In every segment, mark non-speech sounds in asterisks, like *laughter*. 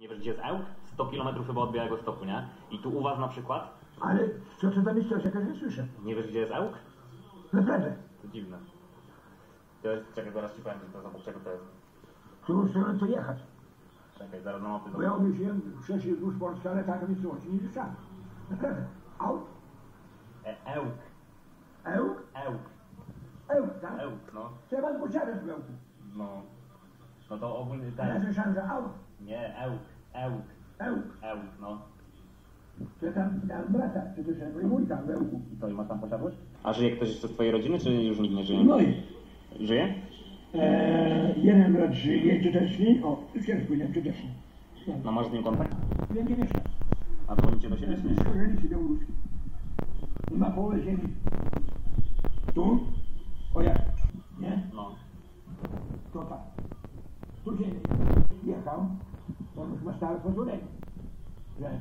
Nie wiesz, gdzie jest Ełk? 100 km chyba od Białego Stoku, nie? I tu u was na przykład, Ale co to za miejscowość, jaka nie słyszę? nie wiesz, gdzie jest Ełk? Naprawdę. To dziwne. To jest, czekaj, zaraz ci powiem, że to za czego to jest. Którą stronę to jechać? Czekaj, zaraz na mapy Bo ja obmyśliłem wcześniej wzdłuż Polski, ale taka miejscowość nie słyszałem. Naprawdę. Aut, E, Ełk, Ełk, Ełk, Ełk, tak? Ełk, no. Trzeba zbociarem w Ełku. No. No to ogólnie ja ten... słyszałem, że Aut, Nie, Ełk, Ełk, Ełk. Ełk, no. To ja tam miałem brata, przecież ja mój wujka w Ełku. I to, i masz tam posiadłość? A żyje ktoś jeszcze z twojej rodziny, czy już nikt nie żyje? No i Żyje? e, jeden brat żyje, czyteczny, o, już kiedyś powiedziałem, czyteczny. No masz z nim kontakt? Wiem, gdzie mieszka. A dzwonicie do siebie, nie? Z granicy białoruskiej. I ma połowę ziemi. Tu? O jak? Nie? No. To tak. Później jechał, on już ma stałe pozwolenie. Że...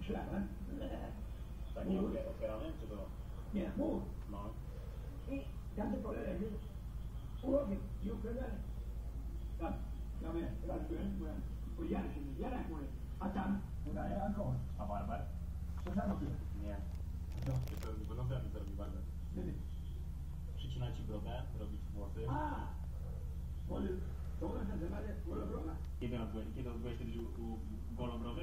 Szlak, Tak, nie otwieramy, czy to? Nie, mów. No. I tamte pole leży. Urogi i ukradane. Tam, tam jest, raz byłem, byłem. Powiedziałem się, że mówię. A tam podaje alkohol. A barber? To samo. Nie. No. To jest wyglądamy, co barber. Wtedy. Brodę, robić włosy. A! To u nas nazywali polobrona. Kiedy raz byłeś, kiedy byłeś kiedyś u, u Golobrody?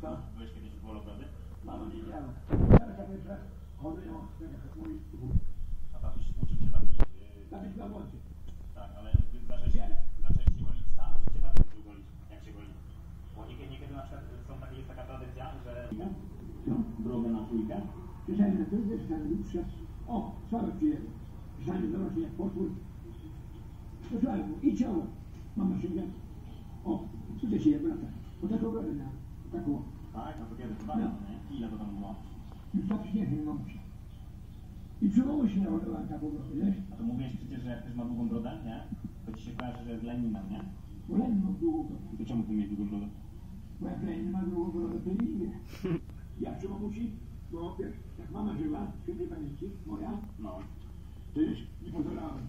Co? Byłeś kiedyś u Golobrody? Mama nie działa. Teraz ja tak jak mój. A tam już uczył cię być, yy, jest na włosy. tak, ale zaczęliście, zaczęliście golić sam, czy cię tam uczył golić, jak się goli? Bo niekiedy, niekiedy na przykład są takie, jest taka tradycja, że No, brodę na trójkę, pisanie na tyle, pisanie dłuższe. O, słabe przyjemne. Pisanie dorośnie jak potwór. Posłałem mu i ciało. Mama się wie. O, tu się je brata. Bo taką brodę miałem. Taką. tak? A to kiedy? Dawno, nie? Ile to tam było? Już tak śmiechnie nie mamusia. I przywoło się naładowałem taką brodę, wiesz? A to mówiłeś przecież, że jak ktoś ma długą brodę, nie? To ci się kojarzy, że jest Leninem, nie? Bo Lenin ma długą brodę. To czemu ty miałeś długą brodę? Bo jak Lenin ma długą brodę, to nie idzie. *laughs* Ja przy mamusi, bo wiesz, jak mama żyła, świętej pamięci, moja, No. Tyś i pozorałem.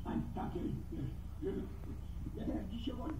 Stań takie, wiesz, żeby... Ja dzisiaj wolę.